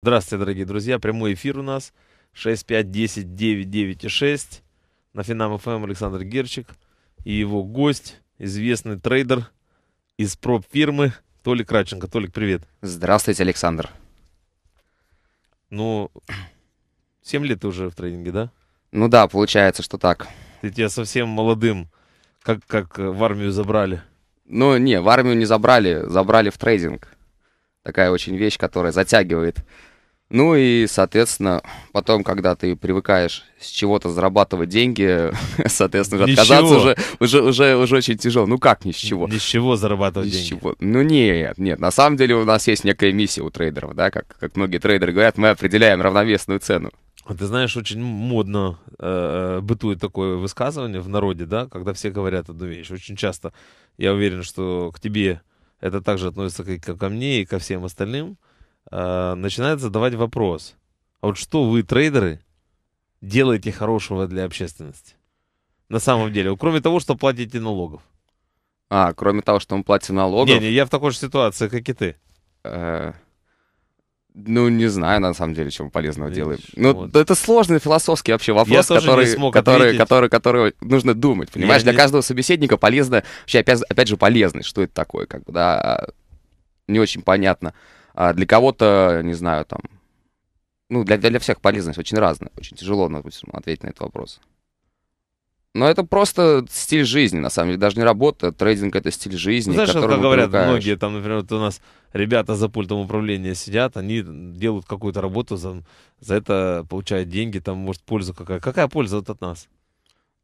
Здравствуйте, дорогие друзья. Прямой эфир у нас 6510-99-6. На Финам ФМ Александр Герчик и его гость, известный трейдер из проп-фирмы Толик Радченко. Толик, привет. Здравствуйте, Александр. Ну, 7 лет ты уже в трейдинге, да? Ну да, получается, что так. Ты тебя совсем молодым, как, как в армию забрали. Ну, не, в армию не забрали, забрали в трейдинг. Такая очень вещь, которая затягивает ну и, соответственно, потом, когда ты привыкаешь с чего-то зарабатывать деньги, соответственно, уже отказаться уже, уже, уже, уже очень тяжело. Ну как ни с чего? Ни с чего зарабатывать ни деньги? Чего. Ну нет, нет. На самом деле у нас есть некая миссия у трейдеров, да, как, как многие трейдеры говорят, мы определяем равновесную цену. А ты знаешь, очень модно э, э, бытует такое высказывание в народе, да, когда все говорят одну вещь. Очень часто, я уверен, что к тебе это также относится как ко мне и ко всем остальным э, начинает задавать вопрос. А вот что вы, трейдеры, делаете хорошего для общественности? На самом деле, кроме того, что платите налогов. А, кроме того, что мы платим налогов? Не, не, я в такой же ситуации, как и ты. Э, ну, не знаю, на самом деле, чем полезного Видишь, делаем. Ну, вот. это сложный философский вообще вопрос, который, который, который, который нужно думать. Понимаешь, я для не... каждого собеседника полезно, вообще, опять, опять же, полезно, что это такое, как бы, да, не очень понятно. А для кого-то, не знаю, там, ну, для, для всех полезность очень разная. Очень тяжело, допустим, ответить на этот вопрос. Но это просто стиль жизни, на самом деле, даже не работа. Трейдинг — это стиль жизни, Знаешь, как говорят привыкаешь. многие, там, например, вот у нас ребята за пультом управления сидят, они делают какую-то работу, за, за это получают деньги, там, может, польза какая. Какая польза вот от нас?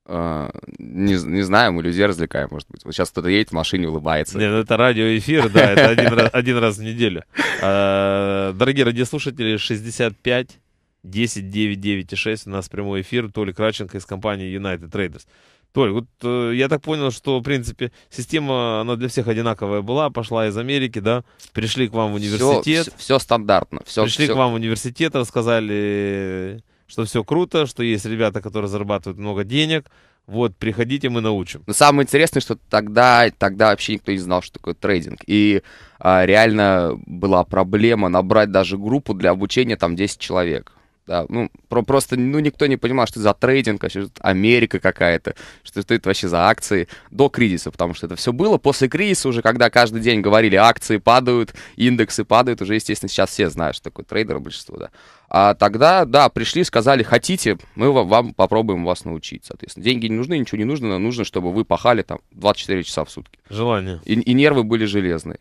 Uh, не, не знаю, мы людей развлекаем, может быть. Вот сейчас кто-то едет в машине, улыбается. Нет, ну это радиоэфир, да, это один раз, один раз в неделю. Uh, дорогие радиослушатели, 65 10 9 9 и 6 у нас прямой эфир. Толик Краченко из компании United Traders. Толь, вот э, я так понял, что, в принципе, система, она для всех одинаковая была, пошла из Америки, да, пришли к вам в университет. Все, все стандартно. Все, пришли все. к вам в университет, рассказали что все круто, что есть ребята, которые зарабатывают много денег. Вот, приходите, мы научим. Но самое интересное, что тогда, тогда вообще никто не знал, что такое трейдинг. И а, реально была проблема набрать даже группу для обучения там 10 человек. Да, ну, про, просто ну, никто не понимал, что это за трейдинг, что это Америка какая-то, что это вообще за акции до кризиса, потому что это все было. После кризиса уже, когда каждый день говорили, акции падают, индексы падают, уже, естественно, сейчас все знают, что такое трейдер большинство, да. А тогда, да, пришли, сказали, хотите, мы вам попробуем вас научить, соответственно. Деньги не нужны, ничего не нужно, но нужно, чтобы вы пахали там 24 часа в сутки. Желание. И, и нервы были железные.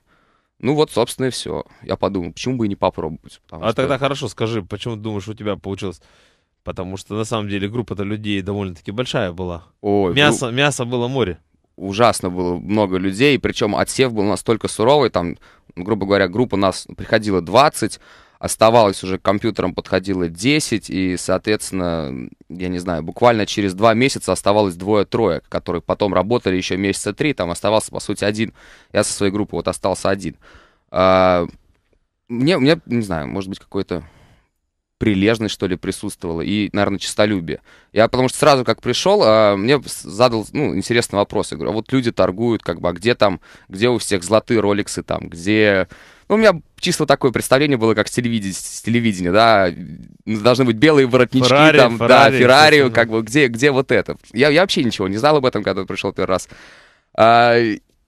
Ну вот, собственно, и все. Я подумал, почему бы и не попробовать. А что... тогда хорошо, скажи, почему ты думаешь, у тебя получилось? Потому что на самом деле группа-то людей довольно-таки большая была. Ой, мясо, ну... мясо было море. Ужасно было много людей, причем отсев был настолько суровый, там, грубо говоря, группа у нас приходила 20, оставалось уже к компьютерам подходило 10, и, соответственно, я не знаю, буквально через два месяца оставалось двое-трое, которые потом работали еще месяца три, там оставался, по сути, один. Я со своей группы вот остался один. А, мне, мне, не знаю, может быть, какой-то прилежность, что ли, присутствовала, и, наверное, честолюбие. Я потому что сразу, как пришел, а, мне задал, ну, интересный вопрос. Я говорю, а вот люди торгуют, как бы, а где там, где у всех золотые роликсы там, где ну, у меня чисто такое представление было, как с телевидения, с телевидения да, должны быть белые воротнички, Феррари, там, Феррари, да, Феррари, как бы, где, где вот это? Я, я вообще ничего не знал об этом, когда пришел первый раз. А,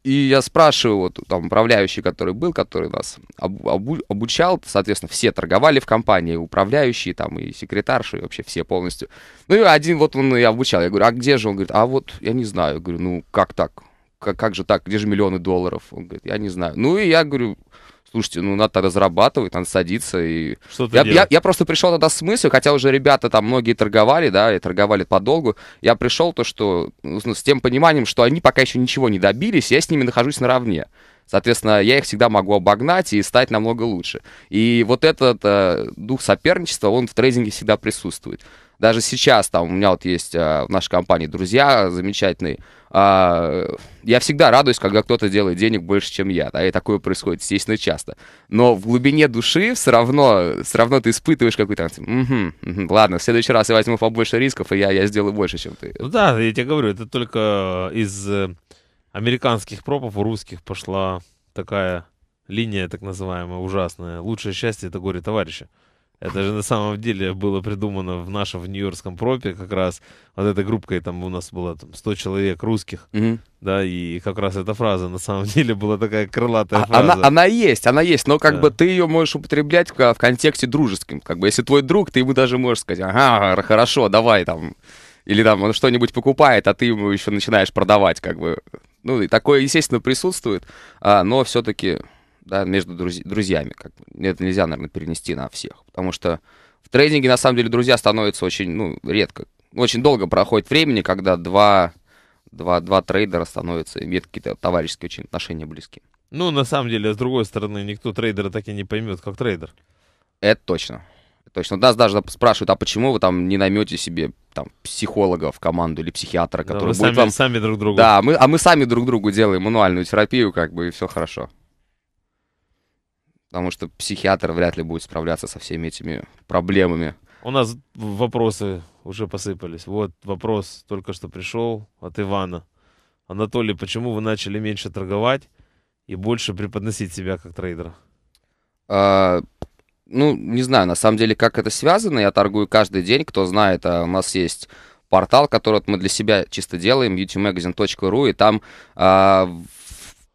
и я спрашиваю, вот там управляющий, который был, который нас об, обу, обучал, соответственно, все торговали в компании, управляющие там и секретарши, и вообще все полностью. Ну и один вот он и обучал. Я говорю, а где же? Он говорит, а вот я не знаю. Я говорю, ну как так? Как, как же так? Где же миллионы долларов? Он говорит, я не знаю. Ну и я говорю, слушайте, ну надо тогда зарабатывать, надо садиться. И... Что я, я, я просто пришел тогда с мыслью, хотя уже ребята там многие торговали, да, и торговали подолгу, я пришел то, что ну, с тем пониманием, что они пока еще ничего не добились, я с ними нахожусь наравне. Соответственно, я их всегда могу обогнать и стать намного лучше. И вот этот э, дух соперничества, он в трейдинге всегда присутствует. Даже сейчас там у меня вот есть э, в нашей компании друзья замечательные. Э, я всегда радуюсь, когда кто-то делает денег больше, чем я. Да, и такое происходит, естественно, часто. Но в глубине души все равно, все равно ты испытываешь какой-то... Угу, угу, ладно, в следующий раз я возьму побольше рисков, и я, я сделаю больше, чем ты. Ну да, я тебе говорю, это только из э, американских пропов у русских пошла такая линия, так называемая, ужасная. Лучшее счастье — это горе товарища. Это же на самом деле было придумано в нашем в Нью-Йоркском пропе как раз вот этой группкой, там у нас было там 100 человек русских, Мгм. да, и как раз эта фраза на самом деле была такая крылатая А- фраза. Она, она есть, она есть, но как Да. бы ты ее можешь употреблять в, в контексте дружеским. Как бы если твой друг, ты ему даже можешь сказать, ага, хорошо, давай там. Или там он что-нибудь покупает, а ты ему еще начинаешь продавать, как бы. Ну, и такое, естественно, присутствует, а, но все-таки, да, между друз- друзьями, как бы. Это нельзя, наверное, перенести на всех. Потому что в трейдинге, на самом деле, друзья становятся очень, ну, редко. Очень долго проходит времени, когда два, два, два трейдера становятся, имеют какие-то товарищеские очень отношения близкие. Ну, на самом деле, с другой стороны, никто трейдера так и не поймет, как трейдер. Это точно. Точно. Нас даже спрашивают, а почему вы там не наймете себе там психолога в команду или психиатра, Да, который вы будет сами, вам... сами друг другу. Да, мы, а мы сами друг другу делаем мануальную терапию, как бы, и все хорошо. Потому что психиатр вряд ли будет справляться со всеми этими проблемами. У нас вопросы уже посыпались. Вот вопрос только что пришел от Ивана. Анатолий, почему вы начали меньше торговать и больше преподносить себя как трейдера? А, ну, не знаю, на самом деле, как это связано. Я торгую каждый день. Кто знает, а у нас есть портал, который вот мы для себя чисто делаем, youtubemagazine.ru, и там а,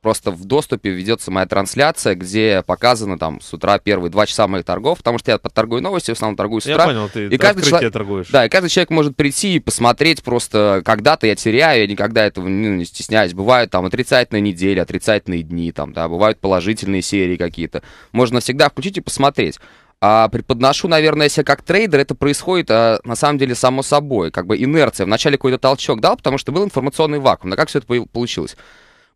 просто в доступе ведется моя трансляция, где показано там с утра первые два часа моих торгов, потому что я торгую новости, в основном торгую с Я утра. понял, ты и каждый человек- торгуешь. Да, и каждый человек может прийти и посмотреть просто, когда-то я теряю, я никогда этого ну, не стесняюсь. Бывают там отрицательные недели, отрицательные дни, там, да, бывают положительные серии какие-то. Можно всегда включить и посмотреть. А преподношу, наверное, себя как трейдер, это происходит а, на самом деле само собой, как бы инерция. Вначале какой-то толчок дал, потому что был информационный вакуум. Но как все это по- получилось?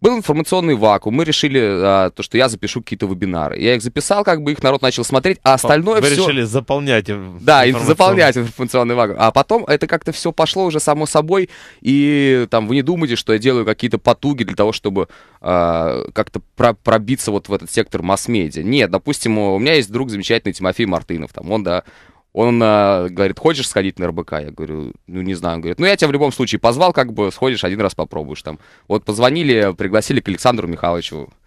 Был информационный вакуум, мы решили, а, то, что я запишу какие-то вебинары. Я их записал, как бы их народ начал смотреть, а остальное Вы все... решили заполнять Да, и информационно. заполнять информационный вакуум. А потом это как-то все пошло уже само собой, и там вы не думаете, что я делаю какие-то потуги для того, чтобы а, как-то про- пробиться вот в этот сектор масс-медиа. Нет, допустим, у меня есть друг замечательный Тимофей Мартынов, там он, да, он а, говорит, хочешь сходить на РБК? Я говорю, ну не знаю. Он говорит, ну я тебя в любом случае позвал, как бы сходишь один раз попробуешь там. Вот позвонили, пригласили к Александру Михайловичу э,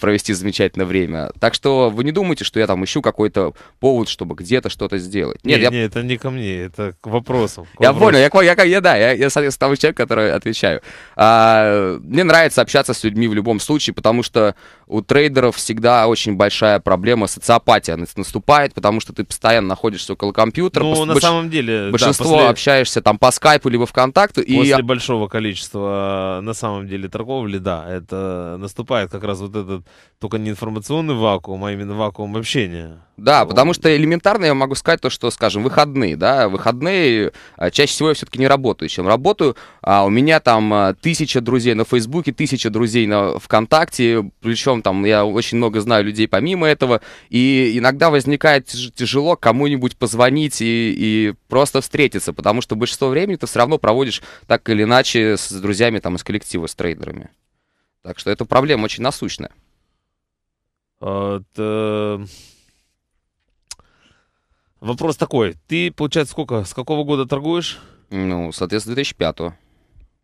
провести замечательное время. Так что вы не думайте, что я там ищу какой-то повод, чтобы где-то что-то сделать. Нет, не, я, не, это не ко мне, это к вопросам. к я понял, я, я, я, да, я, я, соответственно, того человека, который отвечаю. А, мне нравится общаться с людьми в любом случае, потому что у трейдеров всегда очень большая проблема социопатия нас- наступает, потому что ты постоянно находишься около компьютера. Ну, на больш- самом деле, да, большинство после- общаешься там по скайпу либо ВКонтакту, и После большого количества, на самом деле, торговли, да, это наступает как раз вот этот, только не информационный вакуум, а именно вакуум общения. Да, потому что элементарно я могу сказать то, что, скажем, выходные, да, выходные, а, чаще всего я все-таки не работаю, чем работаю, а у меня там а, тысяча друзей на Фейсбуке, тысяча друзей на ВКонтакте, причем там я очень много знаю людей помимо этого, и иногда возникает тяж- тяжело кому-нибудь позвонить и, и просто встретиться, потому что большинство времени ты все равно проводишь так или иначе с друзьями там из коллектива, с трейдерами. Так что эта проблема очень насущная. Т- Вопрос такой, ты, получается, сколько, с какого года торгуешь? Ну, соответственно, 2005 -го.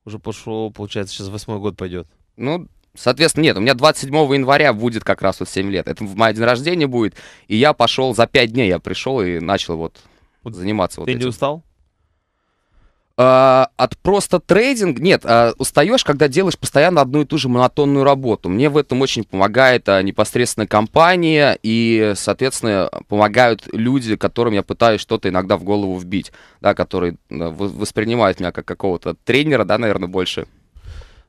Уже пошел, получается, сейчас восьмой год пойдет. Ну, соответственно, нет, у меня 27 января будет как раз вот 7 лет. Это в мой день рождения будет, и я пошел за 5 дней, я пришел и начал вот Вот заниматься вот ты не этим. устал? А, от просто трейдинг, нет, а, устаешь, когда делаешь постоянно одну и ту же монотонную работу. Мне в этом очень помогает а, непосредственно компания и, соответственно, помогают люди, которым я пытаюсь что-то иногда в голову вбить, да, которые воспринимают меня как какого-то тренера, да, наверное, больше.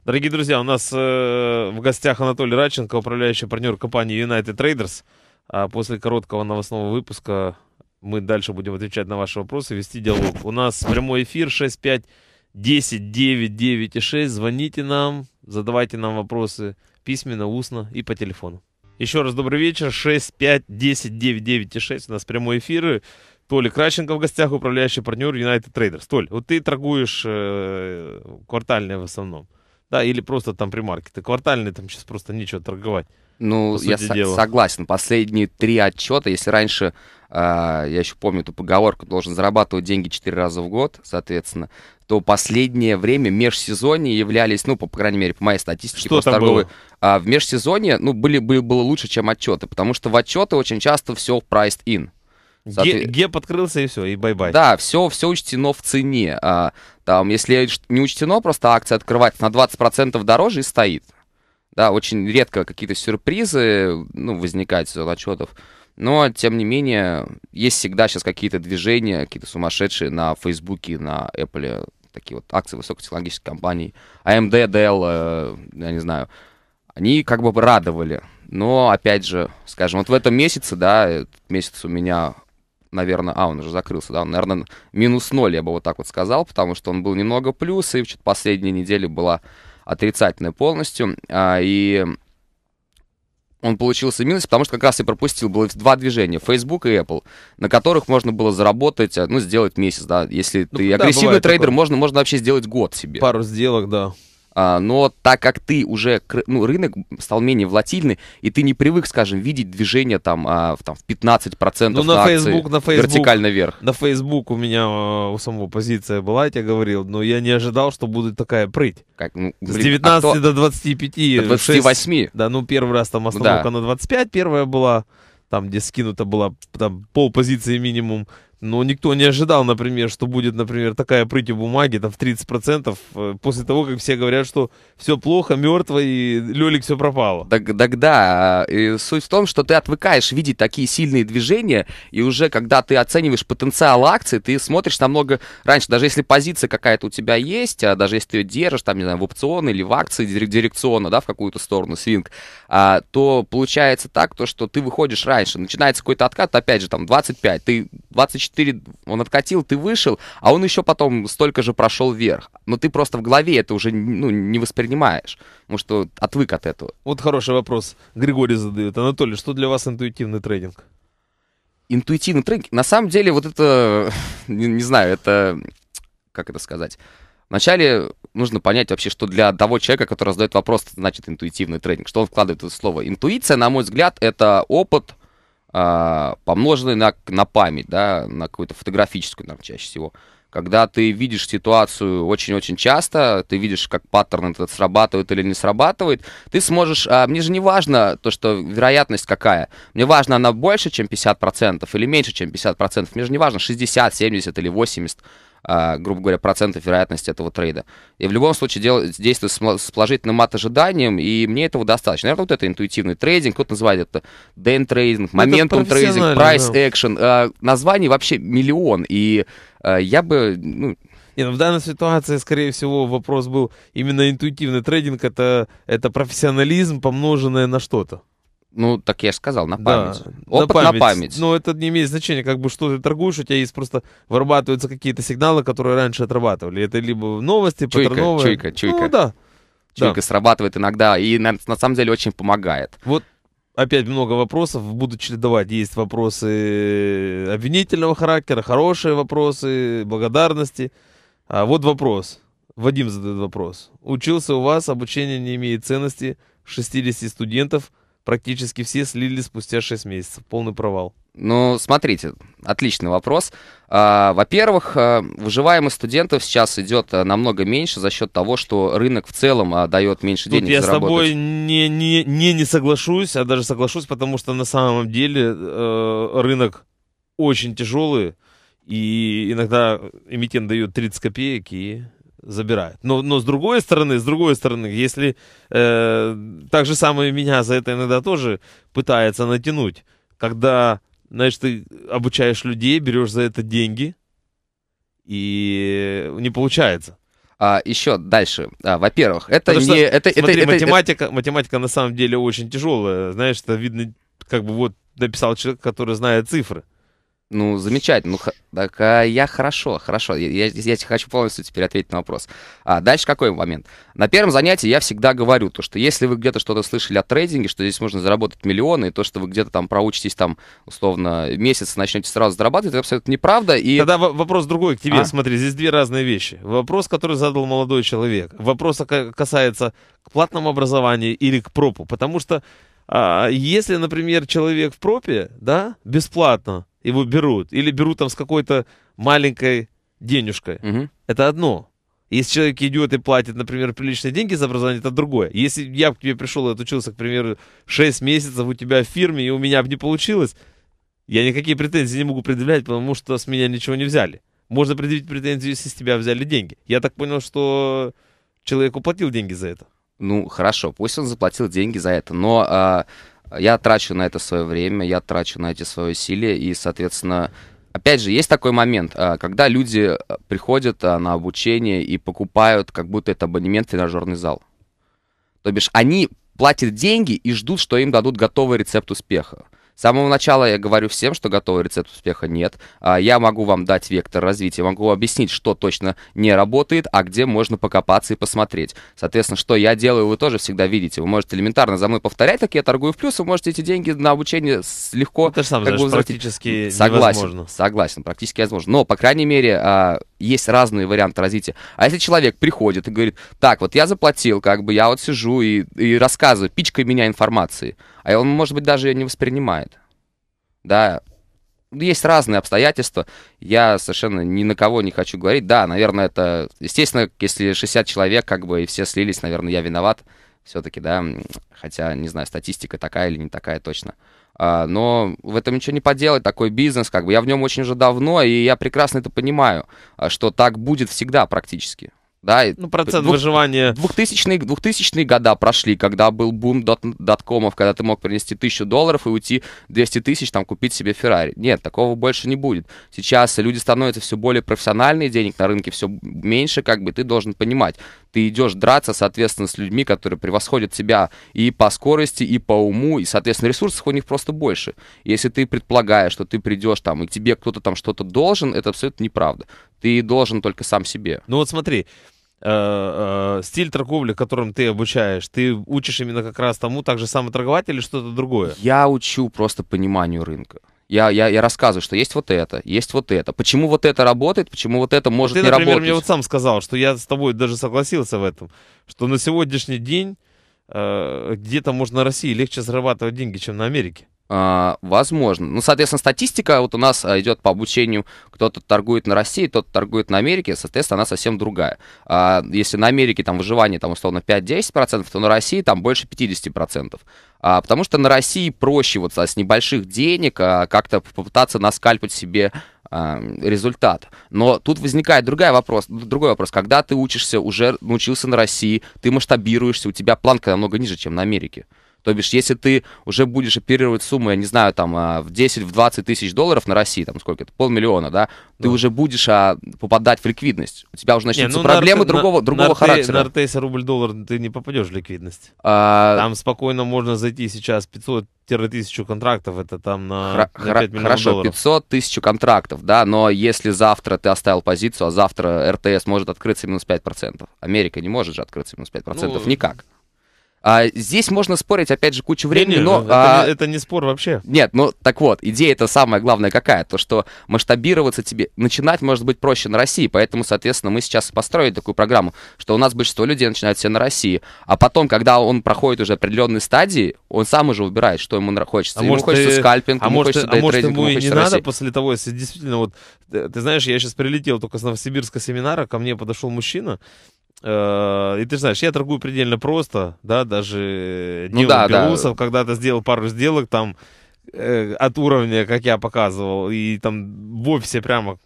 Дорогие друзья, у нас э, в гостях Анатолий Радченко, управляющий партнер компании United Traders. А после короткого новостного выпуска мы дальше будем отвечать на ваши вопросы, вести диалог. У нас прямой эфир 65 10 9 9 и 6. Звоните нам, задавайте нам вопросы письменно, устно и по телефону. Еще раз добрый вечер. 65 10 9 9 и 6. У нас прямой эфир. Толик Кращенко в гостях, управляющий партнер United Traders. Толь, вот ты торгуешь э, квартальные в основном. Да, или просто там примаркеты. Квартальные там сейчас просто нечего торговать. Ну, я дела. согласен. Последние три отчета, если раньше, а, я еще помню эту поговорку, должен зарабатывать деньги четыре раза в год, соответственно, то последнее время межсезонье являлись, ну, по, по крайней мере, по моей статистике, Что там торговые, было? а, в межсезонье, ну, были, были, было лучше, чем отчеты, потому что в отчеты очень часто все priced in. Соответ... Gap открылся и все, и bye-bye. Да, все, все учтено в цене. А, там, если не учтено, просто акция открывается на 20% дороже и стоит. Да, очень редко какие-то сюрпризы ну, возникают из отчетов. Но, тем не менее, есть всегда сейчас какие-то движения, какие-то сумасшедшие на Фейсбуке, на Apple, такие вот акции высокотехнологических компаний. AMD, Dell, э, я не знаю, они как бы радовали. Но, опять же, скажем, вот в этом месяце, да, месяц у меня наверное, а, он уже закрылся, да, он, наверное, минус ноль, я бы вот так вот сказал, потому что он был немного плюс, и что-то последняя неделя была отрицательная полностью, а, и он получился минус, потому что как раз я пропустил, было два движения, Facebook и Apple, на которых можно было заработать, а, ну, сделать месяц, да, если ну, ты да, агрессивный трейдер, можно, можно вообще сделать год себе. Пару сделок, да. А, но так как ты уже, ну, рынок стал менее волатильный, и ты не привык, скажем, видеть движение там, а, в, там в 15% ну, на, на Facebook, на Facebook, вертикально вверх. На Facebook у меня а, у самого позиция была, я тебе говорил, но я не ожидал, что будет такая прыть. Как, ну, блин, С 19 а кто... до 25. До 28. 6, да, ну первый раз там остановка да. на 25, первая была, там где скинута была там пол позиции минимум. Но никто не ожидал, например, что будет, например, такая прыть бумаги там, в 30% э, после того, как все говорят, что все плохо, мертво и Лелик все пропало. Так, так да, и суть в том, что ты отвыкаешь видеть такие сильные движения, и уже когда ты оцениваешь потенциал акции, ты смотришь намного раньше. Даже если позиция какая-то у тебя есть, а даже если ты ее держишь, там, не знаю, в опцион или в акции дирекционно, да, в какую-то сторону, свинг, а, то получается так, то, что ты выходишь раньше. Начинается какой-то откат, опять же, там, 25, ты 24 4 он откатил, ты вышел, а он еще потом столько же прошел вверх. Но ты просто в голове это уже ну, не воспринимаешь, потому что отвык от этого. Вот хороший вопрос. Григорий задает. Анатолий, что для вас интуитивный трейдинг? Интуитивный трейдинг? На самом деле вот это, не, не знаю, это, как это сказать... Вначале нужно понять вообще, что для того человека, который задает вопрос, значит интуитивный трейдинг, что он вкладывает в это слово. Интуиция, на мой взгляд, это опыт, а, помноженный на, на память, да, на какую-то фотографическую, наверное, чаще всего. Когда ты видишь ситуацию очень-очень часто, ты видишь, как паттерн этот срабатывает или не срабатывает, ты сможешь... А, мне же не важно то, что вероятность какая. Мне важно, она больше, чем 50% или меньше, чем 50%. Мне же не важно, 60, 70 или 80. А, грубо говоря, процентов вероятности этого трейда. И в любом случае дел, действую с, с положительным мат-ожиданием, и мне этого достаточно. Наверное, вот это интуитивный трейдинг, кто-то называет это дэн трейдинг, моментум трейдинг, прайс экшен. Да. названий вообще миллион, и а, я бы... Ну, не, ну в данной ситуации, скорее всего, вопрос был именно интуитивный трейдинг, это, это профессионализм, помноженное на что-то. Ну, так я же сказал, на память. Да, Опыт на память. на память. Но это не имеет значения, как бы что ты торгуешь, у тебя есть просто вырабатываются какие-то сигналы, которые раньше отрабатывали. Это либо новости, чуйка, паттерновые. Чуйка, чуйка. Ну, да. Чуйка да. срабатывает иногда и на, на самом деле очень помогает. Вот опять много вопросов, буду чередовать. Есть вопросы обвинительного характера, хорошие вопросы, благодарности. А вот вопрос. Вадим задает вопрос. Учился у вас, обучение не имеет ценности, 60 студентов – практически все слили спустя 6 месяцев. Полный провал. Ну, смотрите, отличный вопрос. А, во-первых, а, выживаемость студентов сейчас идет а, намного меньше за счет того, что рынок в целом дает меньше Тут денег я заработать. с тобой не, не, не, не соглашусь, а даже соглашусь, потому что на самом деле э, рынок очень тяжелый, и иногда эмитент дает 30 копеек, и забирает. Но, но с другой стороны, с другой стороны, если э, так же самое меня за это иногда тоже пытается натянуть, когда, знаешь, ты обучаешь людей, берешь за это деньги, и не получается. А, еще дальше. А, во-первых, это Потому не... Что, это, смотри, это, математика, это... математика на самом деле очень тяжелая. Знаешь, это видно, как бы вот написал человек, который знает цифры. Ну, замечательно. Ну, так а я хорошо, хорошо. Я, я, я хочу полностью теперь ответить на вопрос. А дальше какой момент? На первом занятии я всегда говорю, то, что если вы где-то что-то слышали о трейдинге, что здесь можно заработать миллионы, и то, что вы где-то там проучитесь там, условно, месяц, начнете сразу зарабатывать, это абсолютно неправда. И... Тогда вопрос другой к тебе. А? Смотри, здесь две разные вещи. Вопрос, который задал молодой человек. Вопрос касается к платному образованию или к пропу. Потому что а, если, например, человек в пропе, да, бесплатно, его берут, или берут там с какой-то маленькой денежкой. Угу. Это одно. Если человек идет и платит, например, приличные деньги за образование, это другое. Если я к тебе пришел и отучился, к примеру, 6 месяцев у тебя в фирме, и у меня бы не получилось, Я никакие претензии не могу предъявлять, потому что с меня ничего не взяли. Можно предъявить претензию, если с тебя взяли деньги. Я так понял, что человек уплатил деньги за это. Ну, хорошо, пусть он заплатил деньги за это, но а, я трачу на это свое время, я трачу на эти свои усилия, и, соответственно, опять же, есть такой момент, а, когда люди а, приходят а, на обучение и покупают, как будто это абонемент в тренажерный зал. То бишь, они платят деньги и ждут, что им дадут готовый рецепт успеха. С самого начала я говорю всем, что готовый рецепт успеха нет. А, я могу вам дать вектор развития, могу объяснить, что точно не работает, а где можно покопаться и посмотреть. Соответственно, что я делаю, вы тоже всегда видите. Вы можете элементарно за мной повторять, как я торгую в плюс, вы можете эти деньги на обучение легко... Ну, ты же сам как бы, практически согласен, невозможно. Согласен, практически невозможно. Но, по крайней мере, а, есть разные варианты развития. А если человек приходит и говорит, так, вот я заплатил, как бы я вот сижу и, и рассказываю, пичкай меня информацией, а он, может быть, даже ее не воспринимает. Да, есть разные обстоятельства. Я совершенно ни на кого не хочу говорить. Да, наверное, это... Естественно, если 60 человек, как бы, и все слились, наверное, я виноват все-таки, да. Хотя, не знаю, статистика такая или не такая точно. А, но в этом ничего не поделать, такой бизнес, как бы, я в нем очень уже давно, и я прекрасно это понимаю, а, что так будет всегда практически. Да, Ну, процент двух- выживания... 2000-е, 2000 года прошли, когда был бум дот, доткомов, когда ты мог принести тысячу долларов и уйти 200 тысяч, там, купить себе Феррари. Нет, такого больше не будет. Сейчас люди становятся все более профессиональные, денег на рынке все меньше, как бы, ты должен понимать. Ты идешь драться, соответственно, с людьми, которые превосходят тебя и по скорости, и по уму, и, соответственно, ресурсов у них просто больше. Если ты предполагаешь, что ты придешь там, и тебе кто-то там что-то должен, это абсолютно неправда. Ты должен только сам себе. Ну вот смотри, э, э, стиль торговли, которым ты обучаешь, ты учишь именно как раз тому, так же само торговать или что-то другое? Я учу просто пониманию рынка. Я, я, я рассказываю, что есть вот это, есть вот это. Почему вот это работает, почему вот это может ты, не например, работать. мне вот сам сказал, что я с тобой даже согласился в этом, что на сегодняшний день э, где-то можно на России легче зарабатывать деньги, чем на Америке. А, возможно. Ну, соответственно, статистика вот у нас а, идет по обучению. Кто-то торгует на России, кто-то торгует на Америке. Соответственно, она совсем другая. А, если на Америке там выживание, там, условно, 5-10%, то на России там больше 50%. А, потому что на России проще вот с небольших денег а, как-то попытаться наскальпать себе а, результат. Но тут возникает другой вопрос, другой вопрос. Когда ты учишься, уже научился на России, ты масштабируешься, у тебя планка намного ниже, чем на Америке. То бишь, если ты уже будешь оперировать суммы, я не знаю, там, а, в 10-20 тысяч долларов на России, там, сколько это, полмиллиона, да, ты Да. уже будешь а, попадать в ликвидность. У тебя уже Не, начнутся ну, на проблемы RT другого, на- другого на характера. На РТС рубль-доллар ты не попадешь в ликвидность. А, Там спокойно можно зайти сейчас 500-1000 контрактов, это там на, Хра- на хра- 5 миллионов Хорошо, долларов. 500 тысяч контрактов, да, но если завтра ты оставил позицию, а завтра РТС может открыться минус 5%, Америка не может же открыться минус 5%, Ну, никак. А, здесь можно спорить, опять же, кучу времени, Не-не, но... это, а, не, это не спор вообще. Нет, ну так вот, идея это самая главная какая? То, что масштабироваться тебе, начинать может быть проще на России, поэтому, соответственно, мы сейчас построили такую программу, что у нас большинство людей начинают все на России, а потом, когда он проходит уже определенные стадии, он сам уже выбирает, что ему хочется. А ему может, хочется и- скальпинг, А ему может, хочется а может дейтрейдинг, ему и не надо после того, если действительно вот, э, ты знаешь, я сейчас прилетел только с новосибирского семинара, ко мне подошел мужчина, э, и ты знаешь, я торгую предельно просто, да, даже Ну Дима да, да. Белусов когда-то сделал пару сделок там э, от уровня, как я показывал, и там в офисе прямо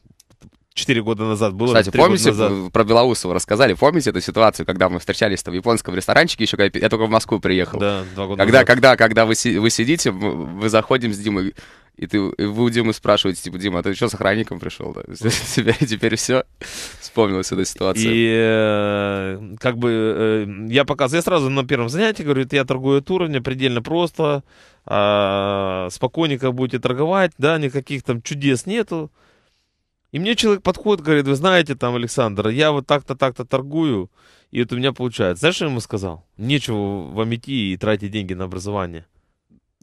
4 года назад было. Кстати, помните, назад. про Белоусова рассказали? Помните эту ситуацию, когда мы встречались в японском ресторанчике, еще когда я только в Москву приехал? Да, два года Когда, назад. когда, когда вы, си- вы сидите, вы заходим с Димой, и, ты, и вы у Димы спрашиваете, типа, Дима, а ты что, с охранником пришел? Да? Теперь, теперь все. Вспомнилась эта ситуация. И э, как бы э, я показываю, я сразу на первом занятии говорю, я торгую от уровня, предельно просто, а, спокойненько будете торговать, да, никаких там чудес нету. И мне человек подходит, говорит, вы знаете, там, Александр, я вот так-то, так-то торгую, и это у меня получается. Знаешь, что я ему сказал? Нечего вам идти и тратить деньги на образование.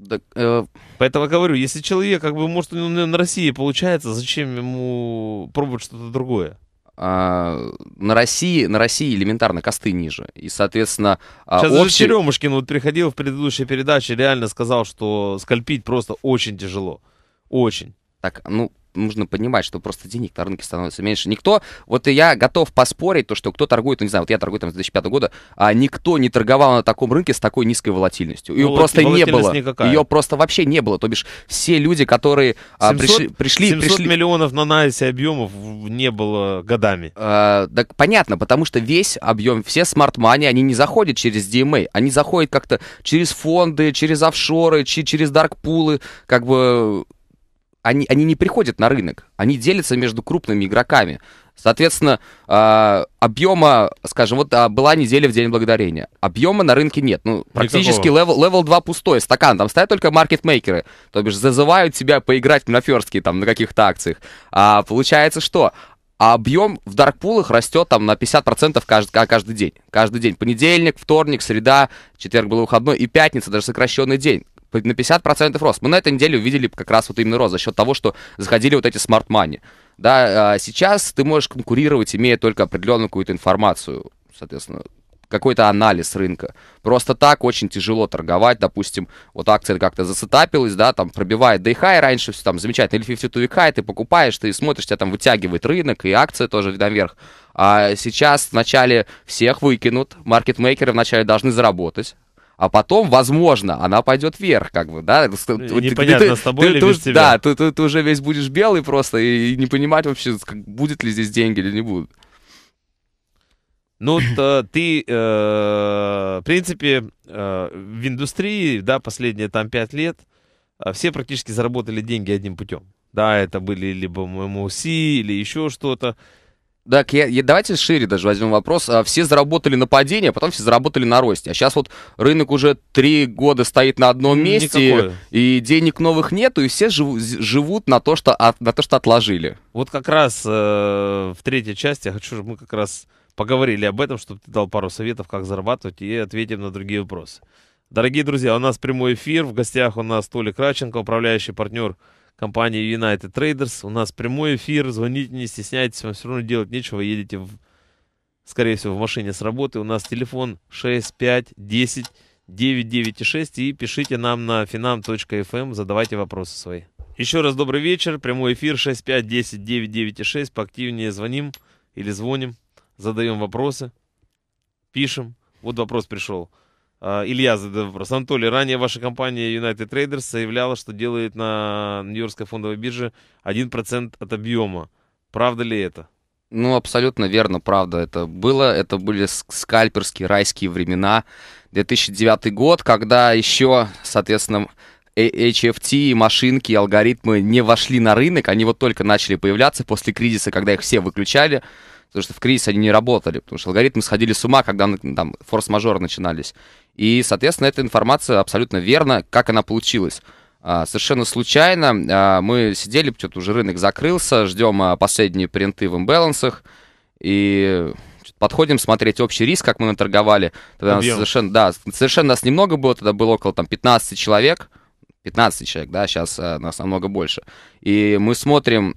Так, э, Поэтому говорю, если человек, как бы, может, у него на России получается, зачем ему пробовать что-то другое? а, на России, на России элементарно косты ниже. И, соответственно, а, Сейчас общий- Черемушкин вот приходил в предыдущей передаче, реально сказал, что скальпить просто очень тяжело. Очень. Так, ну, нужно понимать, что просто денег на рынке становится меньше. Никто, вот и я готов поспорить, то, что кто торгует, ну, не знаю, вот я торгую там с 2005 года, а никто не торговал на таком рынке с такой низкой волатильностью. Ее Ну, просто не было. никакая. Ее просто вообще не было. То бишь все люди, которые а, 700 пришли, пришли, 700 пришли, миллионов на анализе объемов не было годами. Э, так понятно, потому что весь объем, все смарт-мани, они не заходят через DMA, они заходят как-то через фонды, через офшоры, через даркпулы, как бы они, они не приходят на рынок, они делятся между крупными игроками. Соответственно, э, объема, скажем, вот а, была неделя в День Благодарения. Объема на рынке нет. Ну, практически level, level 2 пустой. Стакан, там стоят только маркетмейкеры. То бишь зазывают тебя поиграть на ферстке, там, на каких-то акциях. А получается что? А объем в dark pool ах растет там на 50% каждый, ка- каждый день. Каждый день. Понедельник, вторник, среда, четверг был выходной и пятница, даже сокращенный день. На 50% рост. Мы на этой неделе увидели как раз вот именно рост за счет того, что заходили вот эти smart money. Да, а сейчас ты можешь конкурировать, имея только определенную какую-то информацию, соответственно, какой-то анализ рынка. Просто так очень тяжело торговать, допустим, вот акция как-то засетапилась, да, там пробивает high, раньше все там замечательно, или 52 week high, ты покупаешь, ты смотришь, тебя там вытягивает рынок, и акция тоже наверх. А сейчас вначале всех выкинут, маркетмейкеры вначале должны заработать, а потом, возможно, она пойдет вверх, как бы, да? Ты- Непонятно, с тобой ты- или ты без тебя. Да, ты, ты- ты уже весь будешь белый просто и, и не понимать вообще, как, будет ли здесь деньги или не будут. Ну, т- ты, э, в принципе, э, в индустрии, да, последние там пять лет, э, все практически заработали деньги одним путем. Да, это были либо MMOC или еще что-то. Так, я, я- давайте шире даже возьмем вопрос. А, Все заработали на падении, а потом все заработали на росте. А сейчас вот рынок уже три года стоит на одном месте, никакое. и денег новых нету, и все живу- з- живут на то, что, от- на то, что отложили. Вот как раз э, в третьей части я хочу, чтобы мы как раз поговорили об этом, чтобы ты дал пару советов, как зарабатывать, и ответим на другие вопросы. Дорогие друзья, у нас прямой эфир. В гостях у нас Толик Радченко, управляющий партнер компании United Traders. У нас прямой эфир. Звоните, не стесняйтесь, вам все равно делать нечего. Едете, в, скорее всего, в машине с работы. У нас телефон 6510 996 и пишите нам на finam.fm, задавайте вопросы свои. Еще раз добрый вечер. Прямой эфир 6510 996. Поактивнее звоним или звоним, задаем вопросы, пишем. Вот вопрос пришел. А, Илья задает вопрос. Анатолий, ранее ваша компания United Traders заявляла, что делает на Нью-Йоркской фондовой бирже 1% от объема. Правда ли это? Ну, абсолютно верно, правда. Это было, это были ск- скальперские райские времена. 2009 год, когда еще, соответственно, э- HFT, машинки, алгоритмы не вошли на рынок, они вот только начали появляться после кризиса, когда их все выключали, потому что в кризис они не работали, потому что алгоритмы сходили с ума, когда н- там форс-мажоры начинались. И, соответственно, эта информация абсолютно верна, как она получилась. А, Совершенно случайно а, мы сидели, что-то уже рынок закрылся, ждем а, последние принты в имбалансах, и подходим смотреть общий риск, как мы наторговали. Тогда нас совершенно, да, совершенно нас немного было, тогда было около там 15 человек, 15 человек, да, сейчас нас намного больше. И мы смотрим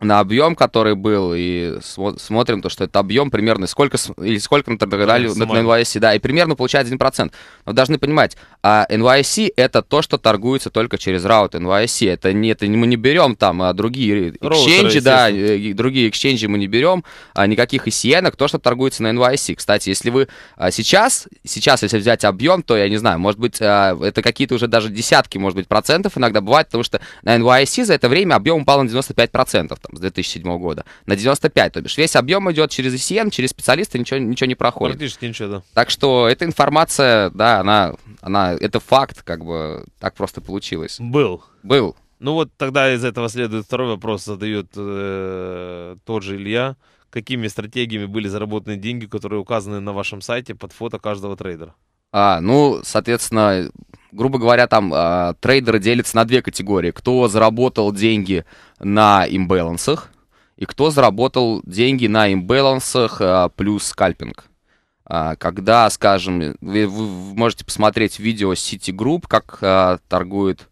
на объем, который был, и смо- смотрим то, что это объем примерно сколько, или сколько наторговали Да, на, суммарно. на NYSE, да, и примерно получается 1%. Но должны понимать, а NYSE это то, что торгуется только через раут NYSE. Это не, это мы не берем там а, другие эксченджи, да, э, и другие эксченджи мы не берем, а, никаких ECN, то, что торгуется на NYSE. Кстати, если вы а, сейчас, сейчас, если взять объем, то я не знаю, может быть, а, это какие-то уже даже десятки, может быть, процентов иногда бывает, потому что на NYSE за это время объем упал на 95% там, с 2007 года. На 95, то бишь весь объем идет через ECN, через специалиста, ничего, ничего не проходит. Практически ничего, да. Так что эта информация, да, она, она, это факт, как бы, так просто получилось. Был. Был. Ну вот тогда из этого следует второй вопрос, задает э, тот же Илья. Какими стратегиями были заработаны деньги, которые указаны на вашем сайте под фото каждого трейдера? А, ну, соответственно, грубо говоря, там а, трейдеры делятся на две категории. Кто заработал деньги на имбалансах, и кто заработал деньги на имбалансах а, плюс скальпинг. А, когда, скажем, вы, вы можете посмотреть видео City Group, как а, торгует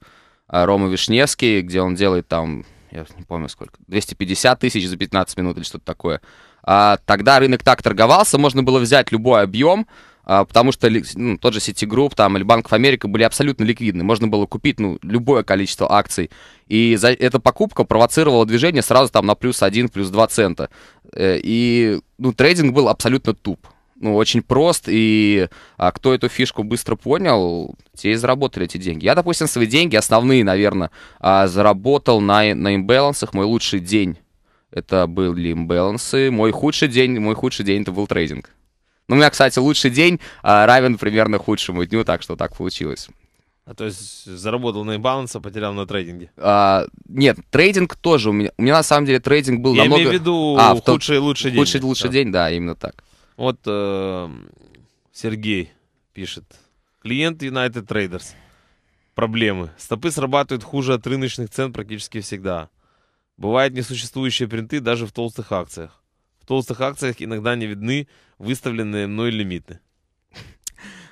а, Рома Вишневский, где он делает там, я не помню сколько, 250 тысяч за 15 минут или что-то такое. А, тогда рынок так торговался, можно было взять любой объем, потому что ну, тот же Citigroup там, или Банк Америка были абсолютно ликвидны. Можно было купить ну, любое количество акций. И за, эта покупка провоцировала движение сразу там на плюс 1, плюс 2 цента. Э, и ну, трейдинг был абсолютно туп. Ну, очень прост, и а, кто эту фишку быстро понял, те и заработали эти деньги. Я, допустим, свои деньги, основные, наверное, а, заработал на, на имбалансах. Мой лучший день это были имбалансы. Мой худший день, мой худший день это был трейдинг. Ну, у меня, кстати, лучший день а, равен примерно худшему дню, так что так получилось. А то есть заработал на имбаланс, а потерял на трейдинге? А, нет, трейдинг тоже у меня. У меня на самом деле трейдинг был Я намного... имею в виду а, в худший и лучший день. Худший, лучший Да. день, да, именно так. Вот э, Сергей пишет. Клиент United Traders. Проблемы. Стопы срабатывают хуже от рыночных цен практически всегда. Бывают несуществующие принты даже в толстых акциях. В толстых акциях иногда не видны выставленные мной лимиты.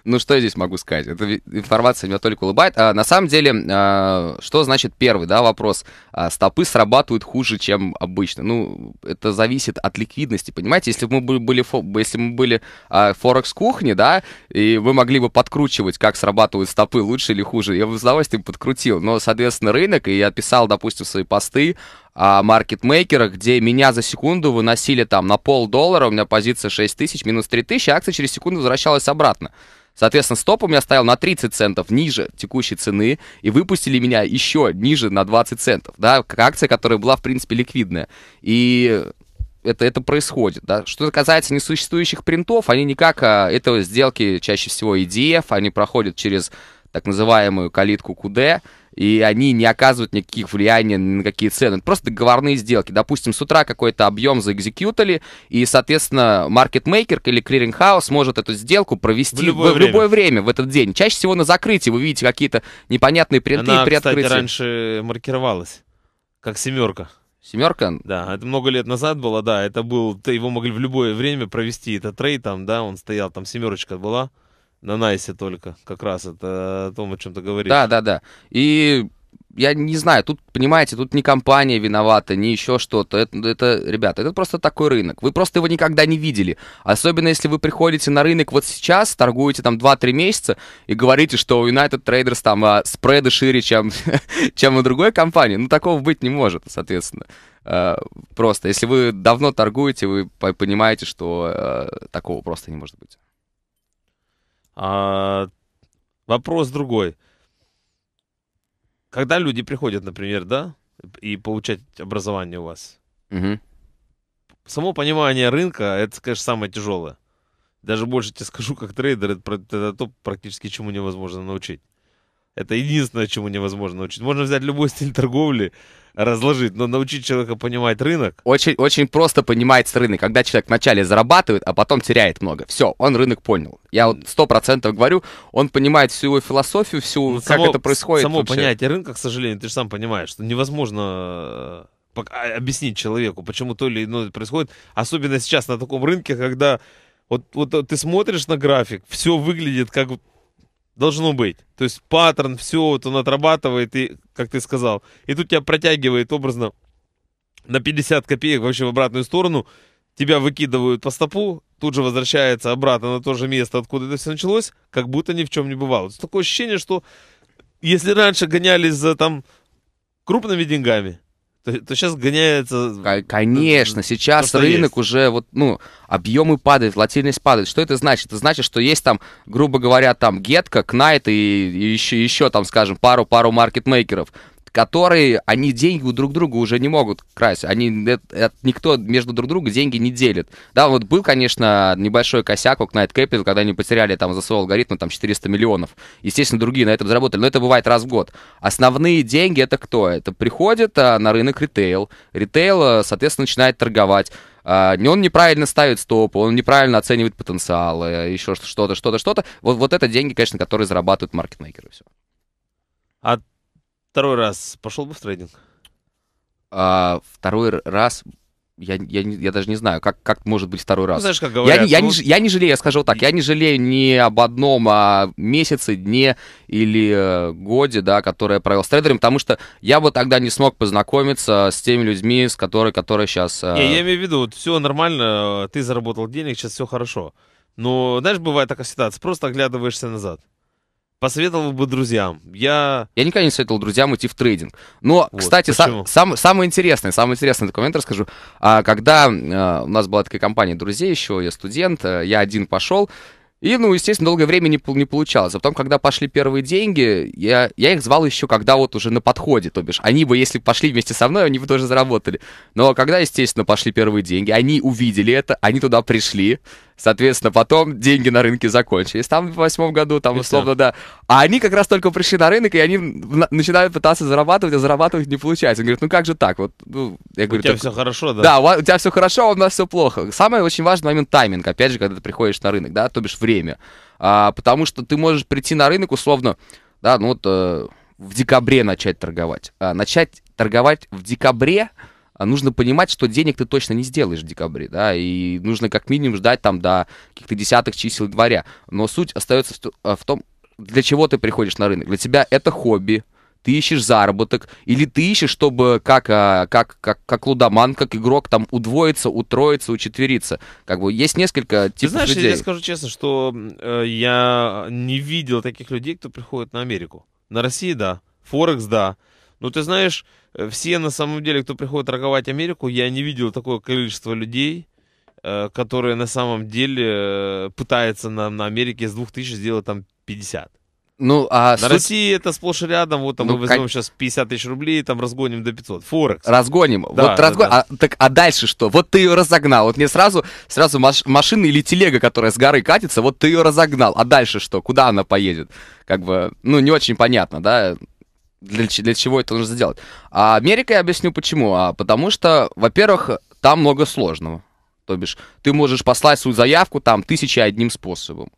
Ну, что я здесь могу сказать? Эта информация меня только улыбает. А, на самом деле, а, что значит первый, да, вопрос? А, стопы срабатывают хуже, чем обычно. Ну, это зависит от ликвидности, понимаете? Если бы мы были, если мы были а, Форекс-кухни, да, и вы могли бы подкручивать, как срабатывают стопы, лучше или хуже, я бы с удовольствием подкрутил. Но, соответственно, рынок, и я писал, допустим, свои посты о маркетмейкерах, где меня за секунду выносили там на полдоллара, у меня позиция 6 тысяч, минус 3 тысячи, акция через секунду возвращалась обратно. Соответственно, стоп у меня стоял на 30 центов ниже текущей цены, и выпустили меня еще ниже на 20 центов, да, как акция, которая была, в принципе, ликвидная. И это, это происходит, да. Что касается несуществующих принтов, они никак, а, это сделки чаще всего EDF, они проходят через так называемую калитку QD, и они не оказывают никаких влияния ни на какие цены. Это просто договорные сделки. Допустим, с утра какой-то объем заэкзекьютали, и, соответственно, маркетмейкер или clearing house может эту сделку провести В любое в время. любое время в этот день. Чаще всего на закрытии вы видите какие-то непонятные принты Она, при кстати, открытии. раньше маркировалась. Как семерка. Семерка? Да, это много лет назад было, да. Это был, его могли в любое время провести. Это trade там, да, он стоял, там семерочка была. На NYSE только, как раз это о том, о чем ты говоришь. Да, да, да. И я не знаю, тут, понимаете, тут не компания виновата, не еще что-то. Это, это, ребята, это просто такой рынок. Вы просто его никогда не видели. Особенно если вы приходите на рынок вот сейчас, торгуете там 2-3 месяца и говорите, что у United Traders там а, спреды шире, чем, чем у другой компании. Ну, такого быть не может, соответственно. А, Просто, если вы давно торгуете, вы по- понимаете, что а, такого просто не может быть. А, вопрос другой. Когда люди приходят, например, да, и получать образование у вас, Мгм. само понимание рынка, это, конечно, самое тяжелое. Даже больше тебе скажу, как трейдер, это, это то, практически чему невозможно научить. Это единственное, чему невозможно научить. Можно взять любой стиль торговли, разложить, но научить человека понимать рынок, Очень, очень просто понимается рынок, когда человек вначале зарабатывает, а потом теряет много. Все, он рынок понял. Я вот сто процентов говорю, он понимает всю его философию, всю, Ну, как само- это происходит. Само вообще. понятие рынка, к сожалению, ты же сам понимаешь, что невозможно э, а- объяснить человеку, почему то или иное происходит. Особенно сейчас на таком рынке, когда вот, вот ты смотришь на график, все выглядит как должно быть. То есть паттерн, все вот он отрабатывает, и, как ты сказал, и тут тебя протягивает образно на 50 копеек вообще в обратную сторону, тебя выкидывают по стопу, тут же возвращается обратно на то же место, откуда это все началось, как будто ни в чем не бывало. Такое ощущение, что если раньше гонялись за там крупными деньгами, то, то сейчас гоняется... Ко- Конечно, сейчас что рынок есть. уже вот, ну, объемы падают, волатильность падает. Что это значит? Это значит, что есть там, грубо говоря, там Getco, Knight и, и еще, еще там, скажем, пару-пару маркетмейкеров, которые, они деньги у друг друга уже не могут красть. Они, это- это никто между друг друга деньги не делит. Да, вот был, конечно, небольшой косяк у Knight Capital, когда они потеряли там за свой алгоритм там 400 миллионов. Естественно, другие на этом заработали, но это бывает раз в год. Основные деньги это кто? Это приходит а, на рынок ритейл. Ритейл, а, соответственно, начинает торговать. Не- он неправильно ставит стопы, он неправильно оценивает потенциал, э, еще что-то, что-то, что-то. Вот, вот это деньги, конечно, которые зарабатывают маркетмейкеры. Все. А второй раз пошел бы в трейдинг? А, второй раз, я, я, я даже не знаю, как, как может быть второй Ну, раз. знаешь, как Я, говорят, не, я, ну, не, я не жалею, я скажу так, я не жалею ни об одном а, месяце, дне или э, годе, да, который я провел с трейдером, потому что я бы тогда не смог познакомиться с теми людьми, с которыми, которые сейчас... Не, я имею в виду, вот все нормально, э, ты заработал денег, сейчас все хорошо. Но, знаешь, бывает такая ситуация, просто оглядываешься назад. Посоветовал бы друзьям. Я... Я никогда не советовал друзьям идти в трейдинг. Но, Вот, кстати, са- почему? сам, самое интересное, самый интересный документ расскажу. А, когда э, у нас была такая компания друзей еще, я студент, э, я один пошел, и, ну, естественно, долгое время не, не получалось. А потом, когда пошли первые деньги, я, я их звал еще, когда вот уже на подходе, то бишь, они бы, если пошли вместе со мной, они бы тоже заработали. Но когда, естественно, пошли первые деньги, они увидели это, они туда пришли, соответственно, потом деньги на рынке закончились. Там в восьмом году, там, условно, да. А они как раз только пришли на рынок, и они на- начинают пытаться зарабатывать, а зарабатывать не получается. Он говорит, ну как же так? Вот, ну, я У говорю, тебя «Так все хорошо, да? да, у, у тебя все хорошо, а у нас все плохо. Самый очень важный момент тайминг, опять же, когда ты приходишь на рынок, да, то бишь время. А, потому что ты можешь прийти на рынок условно, да, ну вот э, в декабре начать торговать. А, начать торговать в декабре нужно понимать, что денег ты точно не сделаешь в декабре, да, и нужно как минимум ждать там до каких-то десятых чисел января. Но суть остается в, а, в том, для чего ты приходишь на рынок. Для тебя это хобби, ты ищешь заработок, или ты ищешь, чтобы как, а, как, как, как лудоман, как игрок там удвоиться, утроиться, учетвериться. Как бы есть несколько Ты типов знаешь, я людей. тебе скажу честно, что э, я не видел таких людей, кто приходит на Америку. На России, да. Форекс, да. Но ты знаешь, э, все на самом деле, кто приходит торговать Америку, я не видел такое количество людей, э, которые на самом деле э, пытаются на, на Америке с 2000 сделать там 50. Ну, а На суть- России это сплошь и рядом, вот там Ну, мы возьмем кон- сейчас 50 тысяч рублей, там разгоним до 500. Форекс. Разгоним. Да, вот да, разгон... да. А, так, а дальше что? Вот ты ее разогнал. Вот мне сразу, сразу маш- машина или телега, которая с горы катится, вот ты ее разогнал. А дальше что? Куда она поедет? Как бы, ну, не очень понятно, да? Для, для чего это нужно сделать? А Америка я объясню почему. А потому что, во-первых, там много сложного. То бишь, ты можешь послать свою заявку там тысячи одним способом.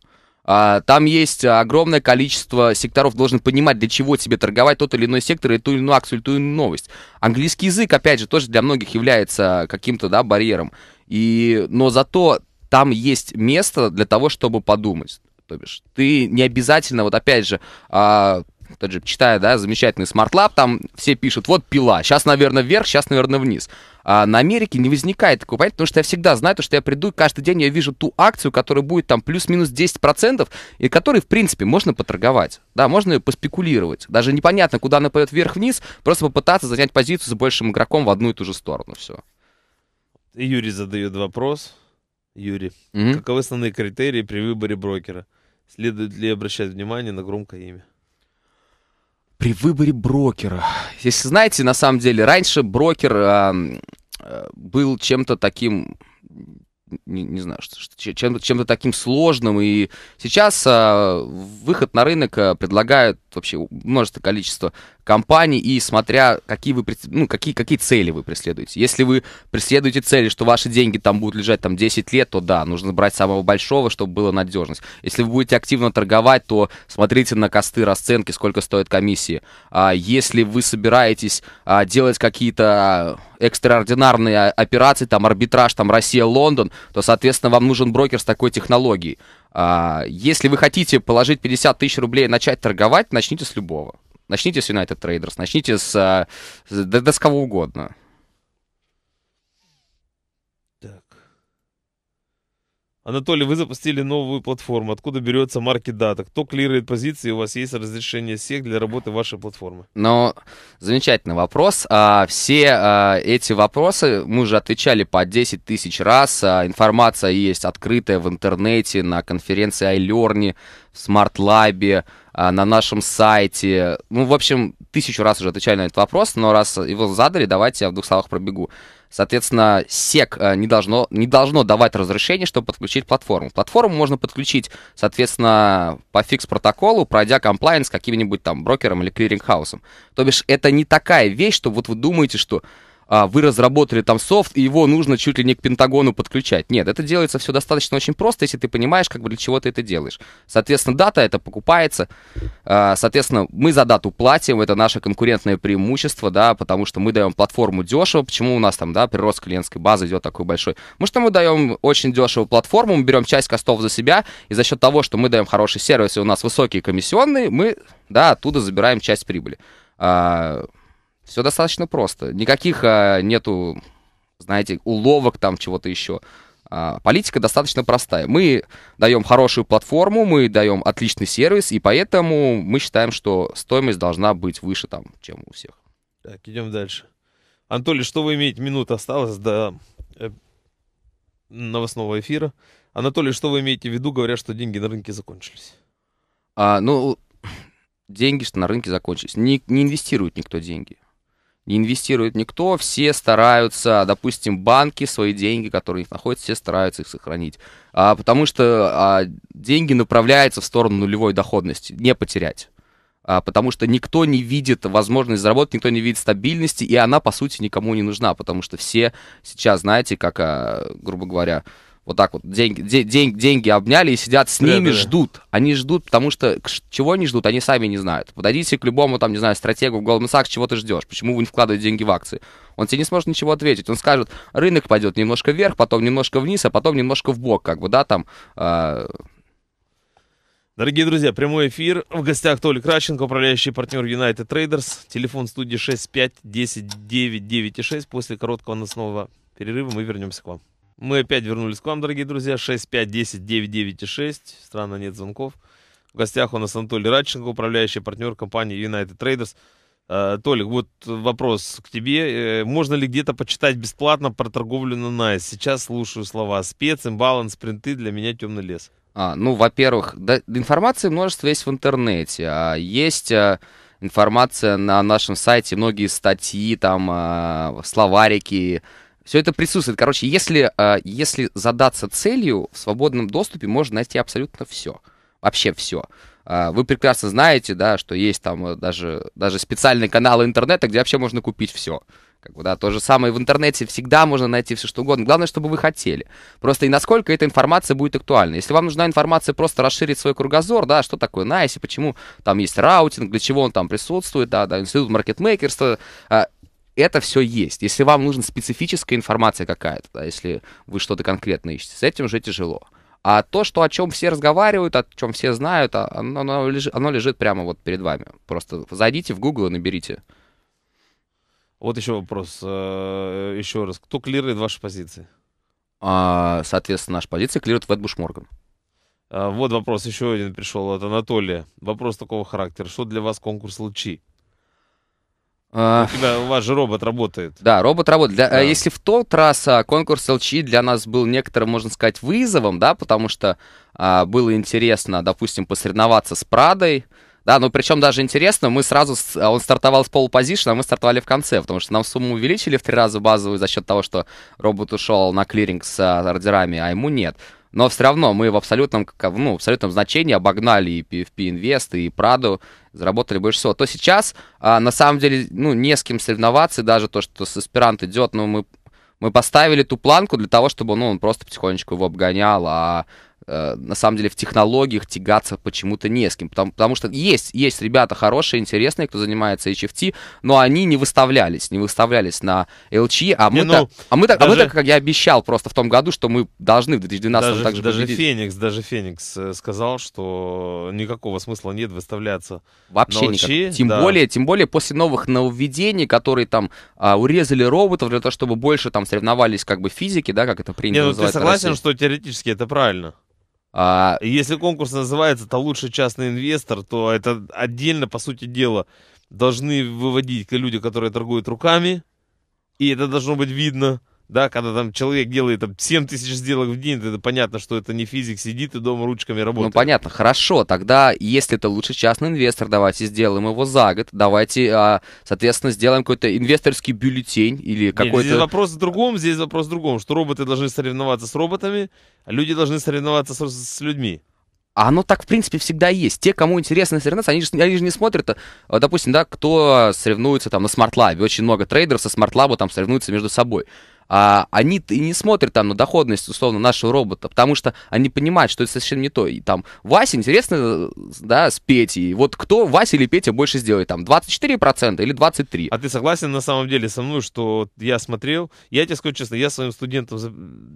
А, Там есть огромное количество секторов, должен понимать, для чего тебе торговать тот или иной сектор, и ту или иную акцию, или ту или иную новость. Английский язык, опять же, тоже для многих является каким-то, да, барьером. И, но зато там есть место для того, чтобы подумать. То бишь, ты не обязательно, вот опять же, а, тот же, читая, да, замечательный Smart Lab, там все пишут, вот пила, сейчас, наверное, вверх, сейчас, наверное, вниз. А на Америке не возникает такого понятия, потому что я всегда знаю, то, что я приду, и каждый день я вижу ту акцию, которая будет там плюс-минус 10%, и которой, в принципе, можно поторговать. Да, можно ее поспекулировать. Даже непонятно, куда она пойдет вверх-вниз, просто попытаться занять позицию с большим игроком в одну и ту же сторону. Все. Юрий задает вопрос. Юрий, каковы основные критерии при выборе брокера? Следует ли обращать внимание на громкое имя? При выборе брокера. Если знаете, на самом деле, раньше брокер э, был чем-то таким, не, не знаю, чем-то, чем-то таким сложным, и сейчас а, выход на рынок а, предлагают вообще множество количества компаний, и смотря какие вы, ну, какие, какие цели вы преследуете. Если вы преследуете цели, что ваши деньги там будут лежать там 10 лет, то да, нужно брать самого большого, чтобы была надежность. Если вы будете активно торговать, то смотрите на косты, расценки, сколько стоят комиссии. А если вы собираетесь а, делать какие-то экстраординарные а, операции, там арбитраж, там Россия-Лондон, то, соответственно, вам нужен брокер с такой технологией. А, если вы хотите положить 50 тысяч рублей и начать торговать, начните с любого. Начните с United Traders, начните с, а, с- да, да с кого угодно. Так. Анатолий, вы запустили новую платформу. Откуда берется марки дата? Кто клирует позиции? У вас есть разрешение всех для работы вашей платформы? Но замечательный вопрос. А, все а, эти вопросы мы уже отвечали по 10 тысяч раз. А, информация есть открытая в интернете, на конференции iLearn, в Smart Lab, а, на нашем сайте. Ну, в общем, тысячу раз уже отвечали на этот вопрос, но раз его задали, давайте я в двух словах пробегу. Соответственно, SEC а, не должно, не должно давать разрешение, чтобы подключить платформу. Платформу можно подключить, соответственно, по FIX-протоколу, пройдя compliance с каким-нибудь там брокером или clearing house ом. То бишь, это не такая вещь, что вот вы думаете, что вы разработали там софт, и его нужно чуть ли не к Пентагону подключать. Нет, это делается все достаточно очень просто, если ты понимаешь, как бы для чего ты это делаешь. Соответственно, дата это покупается. А, Соответственно, мы за дату платим, это наше конкурентное преимущество, да, потому что мы даем платформу дешево. Почему у нас там, да, прирост клиентской базы идет такой большой? Потому что мы даем очень дешевую платформу, мы берем часть костов за себя, и за счет того, что мы даем хороший сервис, и у нас высокие комиссионные, мы, да, оттуда забираем часть прибыли. Все достаточно просто. Никаких а, нету, знаете, уловок там, чего-то еще. А, политика достаточно простая. Мы даем хорошую платформу, мы даем отличный сервис, и поэтому мы считаем, что стоимость должна быть выше, там, чем у всех. Так, идем дальше. Анатолий, что вы имеете? Минута осталась до э, новостного эфира. Анатолий, что вы имеете в виду, говоря, что деньги на рынке закончились? А, ну, деньги что на рынке закончились. Не, не инвестирует никто деньги не инвестирует никто, все стараются, допустим, банки свои деньги, которые у них находятся, все стараются их сохранить. А, потому что а, деньги направляются в сторону нулевой доходности, не потерять. А, потому что никто не видит возможность заработать, никто не видит стабильности, и она, по сути, никому не нужна, потому что все сейчас, знаете, как, а, грубо говоря, вот так вот деньги, день, деньги обняли и сидят с ними, да, да. ждут. Они ждут, потому что чего они ждут, они сами не знают. Подойдите к любому, там, не знаю, стратегу в Goldman Sachs, чего ты ждешь, почему вы не вкладываете деньги в акции. Он тебе не сможет ничего ответить. Он скажет, рынок пойдет немножко вверх, потом немножко вниз, а потом немножко в бок, как бы, да, там... Э... Дорогие друзья, прямой эфир. В гостях Толик Ращенко, управляющий партнер United Traders. Телефон студии 65 10 9 9 6. После короткого новостного перерыва мы вернемся к вам. Мы опять вернулись к вам, дорогие друзья. 6510 996. Странно, нет звонков. В гостях у нас Анатолий Радченко, управляющий партнер компании United Traders. Uh, Толик, вот вопрос к тебе. Uh, можно ли где-то почитать бесплатно про торговлю на NICE? Сейчас слушаю слова. Спец, имбаланс, принты, для меня темный лес. А, ну, во-первых, да, информации множество есть в интернете. А есть а, информация на нашем сайте, многие статьи, там, а, словарики, все это присутствует. Короче, если, э, если задаться целью, в свободном доступе можно найти абсолютно все. Вообще все. Э, вы прекрасно знаете, да, что есть там э, даже, даже специальные каналы интернета, где вообще можно купить все. Как бы, да, то же самое в интернете всегда можно найти все что угодно. Главное, чтобы вы хотели. Просто и насколько эта информация будет актуальна. Если вам нужна информация просто расширить свой кругозор, да, что такое NYSE, почему там есть routing, для чего он там присутствует, да, да, институт маркетмейкерства, это все есть. Если вам нужна специфическая информация какая-то, да, если вы что-то конкретно ищете, с этим уже тяжело. А то, что о чем все разговаривают, о чем все знают, а, оно, оно, лежит, оно лежит прямо вот перед вами. Просто зайдите в Google и наберите. Вот еще вопрос. Э, еще раз. Кто клирует ваши позиции? А, соответственно, наша позиция клирует Ветбуш Морган. А, вот вопрос еще один пришел от Анатолия. Вопрос такого характера. Что для вас конкурс лучи? А, у, тебя, у вас же робот работает. Да, робот работает. Для, да. Если в тот раз а, конкурс ЛЧ для нас был некоторым, можно сказать, вызовом, да, потому что а, было интересно, допустим, посоревноваться с Прадой, да, ну причем даже интересно, мы сразу, а, он стартовал с полупозишн, а мы стартовали в конце, потому что нам сумму увеличили в три раза базовую за счет того, что робот ушел на клиринг с ордерами, а ему нет. Но все равно мы в абсолютном, ну, в абсолютном значении обогнали и PFP Invest, и Праду, заработали больше всего. То сейчас, а, на самом деле, ну, не с кем соревноваться, даже то, что с аспирант идет, но мы, мы поставили ту планку для того, чтобы, ну, он просто потихонечку его обгонял, а на самом деле в технологиях тягаться почему-то не с кем. Потому, потому что есть, есть ребята хорошие, интересные, кто занимается HFT, но они не выставлялись, не выставлялись на LC, а мы, ну, а мы, даже, а мы так, как я обещал просто в том году, что мы должны в 2012 даже, также Даже победить. Феникс, даже Феникс э, сказал, что никакого смысла нет выставляться Вообще на никак. Тем, да. более, тем более после новых нововведений, которые там а, урезали роботов для того, чтобы больше там соревновались как бы физики, да, как это принято не, ну, называть. Ты согласен, что теоретически это правильно? А, если конкурс называется «Это лучший частный инвестор», то это отдельно, по сути дела, должны выводить люди, которые торгуют руками, и это должно быть видно – да, когда там человек делает там, 7 тысяч сделок в день, это понятно, что это не физик, сидит и дома ручками работает. Ну, понятно, хорошо, тогда, если это лучше частный инвестор, давайте сделаем его за год, давайте, а, соответственно, сделаем какой-то инвесторский бюллетень или какой-то... Здесь вопрос в другом, здесь вопрос в другом, что роботы должны соревноваться с роботами, а люди должны соревноваться с, с людьми. А оно так, в принципе, всегда есть. Те, кому интересно соревноваться, они же, они же не смотрят, э, допустим, да, кто соревнуется там на смарт-лабе. Очень много трейдеров со смарт-лаба там соревнуются между собой а, они и не смотрят там на доходность, условно, нашего робота, потому что они понимают, что это совершенно не то. И там Вася, интересно, да, с Петей. Вот кто, Вася или Петя, больше сделает? Там 24% или 23%? А ты согласен на самом деле со мной, что я смотрел, я тебе скажу честно, я своим студентам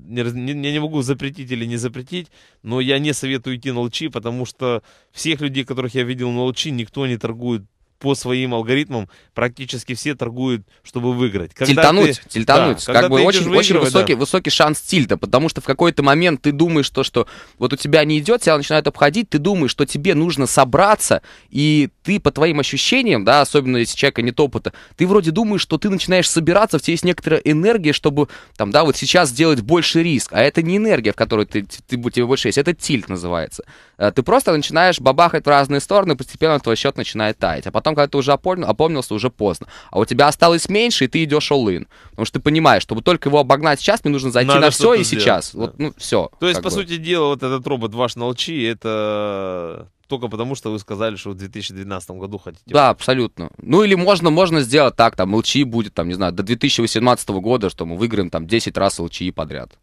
не, не, не могу запретить или не запретить, но я не советую идти на лчи, потому что всех людей, которых я видел на лчи, никто не торгует по своим алгоритмам практически все торгуют, чтобы выиграть. Когда тильтануть, ты, тильтануть. Да, как бы очень, очень высокий, да. высокий шанс тильта, потому что в какой-то момент ты думаешь, то, что вот у тебя не идет, тебя начинают обходить, ты думаешь, что тебе нужно собраться, и ты по твоим ощущениям, да, особенно если человека нет опыта, ты вроде думаешь, что ты начинаешь собираться, в тебе есть некоторая энергия, чтобы, там, да, вот сейчас сделать больше риск, а это не энергия, в которой ты, ты, тебе больше есть, это тильт называется. Э, ты просто начинаешь бабахать в разные стороны, постепенно твой счет начинает таять. А потом, когда ты уже опомнил, опомнился, уже поздно. А у тебя осталось меньше, и ты идешь all-in. Потому что ты понимаешь, чтобы только его обогнать сейчас, мне нужно зайти Надо на все и сделать. сейчас. Да. Вот, ну, все. То есть, по бы. сути дела, вот этот робот ваш на LG, это только потому, что вы сказали, что в 2012 году хотите. Да, абсолютно. Ну или можно, можно сделать так, там, LCI будет, там, не знаю, до 2018 года, что мы выиграем там 10 раз LCI подряд.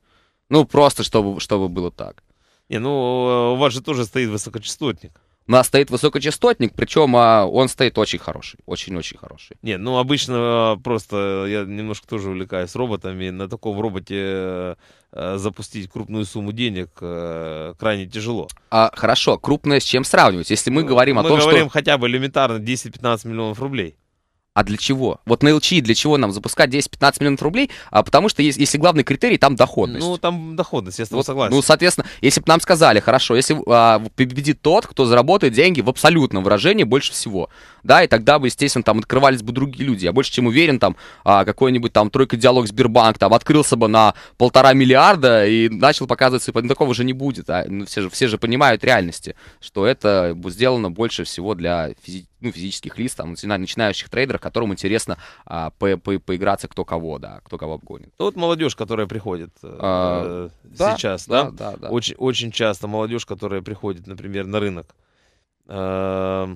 Ну, просто чтобы, чтобы было так. Не, ну, у вас же тоже стоит высокочастотник. У нас стоит высокочастотник, причем а, он стоит очень хороший, очень-очень хороший. Не, ну обычно а, просто я немножко тоже увлекаюсь роботами. На таком роботе а, запустить крупную сумму денег а, крайне тяжело. А, хорошо, крупное с чем сравнивать? Если мы ну, говорим мы о том, что... Мы говорим хотя бы элементарно 10-15 миллионов рублей. А для чего? Вот на LCI для чего нам запускать 10-15 миллионов рублей? А потому что есть, если главный критерий, там доходность. Ну, там доходность, я с тобой вот, согласен. Ну, соответственно, если бы нам сказали, хорошо, если а, победит тот, кто заработает деньги в абсолютном выражении больше всего, да, и тогда бы, естественно, там открывались бы другие люди. Я больше чем уверен, там, а, какой-нибудь там тройка диалог Сбербанк там открылся бы на полтора миллиарда и начал показывать свои... Ну, такого же не будет. А? Ну, все, же, все же понимают реальности, что это сделано больше всего для физи ну, физических лиц, там, начинающих трейдеров, которым интересно а, по по поиграться кто кого, да, кто кого обгонит. Ну, вот молодежь, которая приходит а, э, сейчас, да, да, да, да. Очень, очень часто молодежь, которая приходит, например, на рынок. Э,